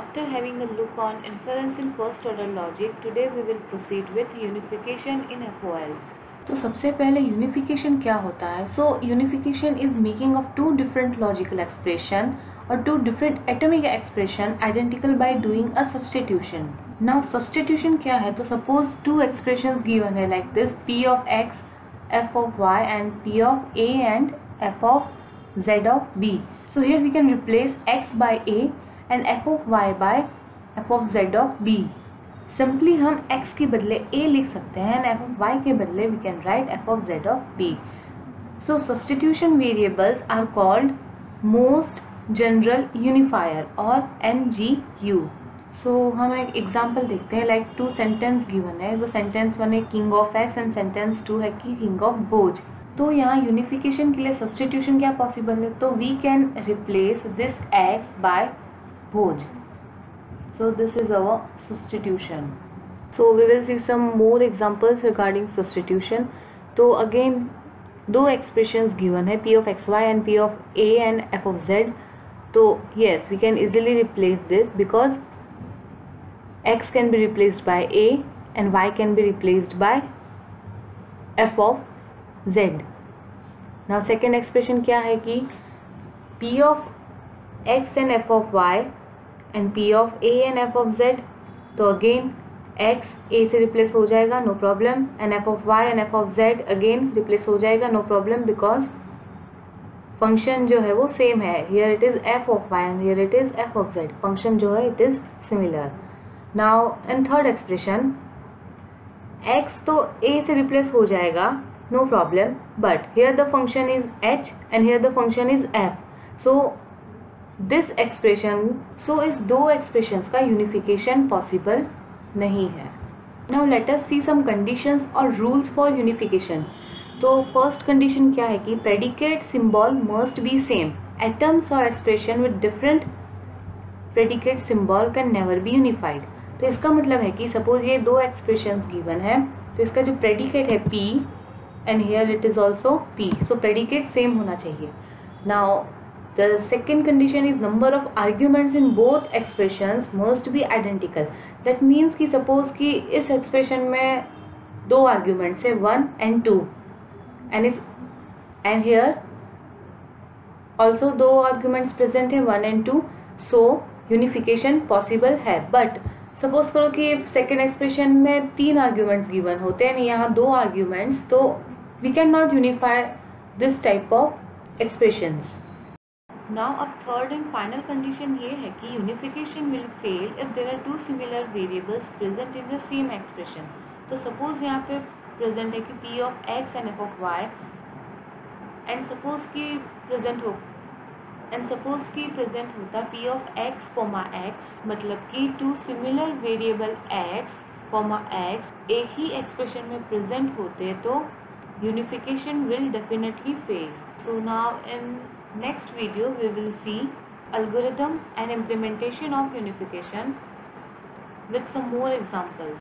after having a look on inference in first order logic, today we will proceed with unification in FOL. तो सबसे पहले unification क्या होता है? So unification is making of two different logical expression और two different atomic expression identical by doing a substitution now substitution क्या है? तो सपोज़ टू एक्सप्रेशन गिवन है like this P of X F of Y and P of A and F of Z of B so here we can replace X by A and F of Y by F of Z of B simply हम x के बदले a लिख सकते हैं and F of y के बदले we can write F of Z of B so substitution variables are called most general unifier और N G U so हम एक एग्ज़ाम्पल देखते हैं लाइक टू सेंटेंस गिवन है, जो सेंटेंस वन है king of X and sentence two है कि किंग ऑफ़ बोज तो यहाँ यूनिफिकेशन के लिए सब्सटीट्यूशन क्या पॉसिबल है? तो we can replace this X by Bhoj so this is our substitution so we will see some more examples regarding substitution so again दो expressions given है p of xy and p of a and f of z so yes we can easily replace this because x can be replaced by a and y can be replaced by f of z now second expression क्या है कि p of x and f of y and P of A and F of Z तो again x ए से replace हो जाएगा no problem and F of Y and F of Z again replace हो जाएगा no problem because function जो है वो same है. Here it is F of Y and here it is F of Z function जो है it is similar now in third expression X तो ए से रिप्लेस हो जाएगा no problem but here the function is H and here the function is F so this expression so इस दो expressions का unification possible नहीं है। Now let us see some conditions और रूल्स फॉर यूनिफिकेशन तो first condition क्या है कि predicate symbol must be same atoms और expression with different predicate symbol can never be unified तो इसका मतलब है कि सपोज़ ये दो एक्सप्रेशन गिवन है तो इसका जो प्रेडिकेट है P and here it is also P so predicate same होना चाहिए। Now The second condition is number of arguments in both expressions must be identical. That means कि suppose कि इस expression में दो arguments है one and two and is and here also दो arguments present है one and two so unification possible है but suppose करो कि सेकेंड एक्सप्रेशन में तीन आर्ग्यूमेंट्स गिवन होते हैं यहाँ दो आर्ग्यूमेंट्स तो we can not unify this type of expressions now अब थर्ड एंड फाइनल कंडीशन ये है कि unification will fail if there are two similar variables present in the same expression तो सपोज़ यहाँ पे प्रेजेंट है कि P of X and F of Y and suppose कि प्रेजेंट हो एंड सपोज़ कि प्रेजेंट होता P of X comma X मतलब कि two similar variable X comma X एक ही एक्सप्रेशन में प्रेजेंट होते तो unification will definitely fail so now in next video we will see algorithm and implementation of unification with some more examples